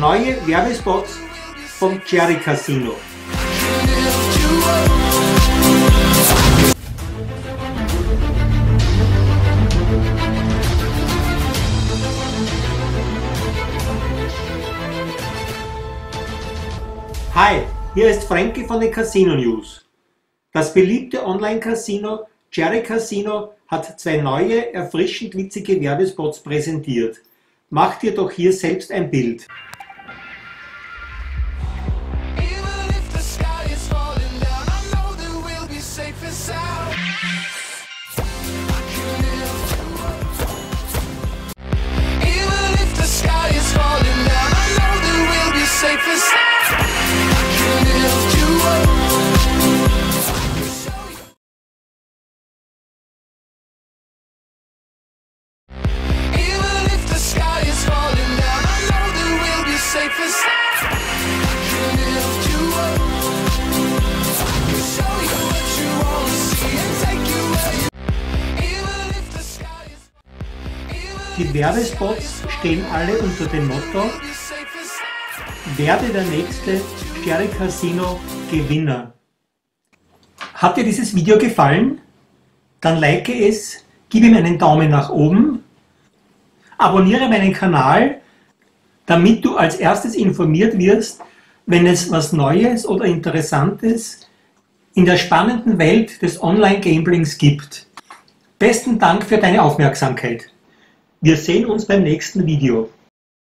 neue Werbespots vom Cherry Casino. Hi, hier ist Frankie von den Casino News. Das beliebte Online-Casino Cherry Casino hat zwei neue, erfrischend witzige Werbespots präsentiert. Mach dir doch hier selbst ein Bild. Die Werbespots stehen alle unter dem Motto Werde der nächste Cherry Casino Gewinner. Hat dir dieses Video gefallen? Dann like es, gib ihm einen Daumen nach oben, abonniere meinen Kanal, damit du als erstes informiert wirst, wenn es was Neues oder Interessantes in der spannenden Welt des Online-Gamblings gibt. Besten Dank für deine Aufmerksamkeit. Wir sehen uns beim nächsten Video.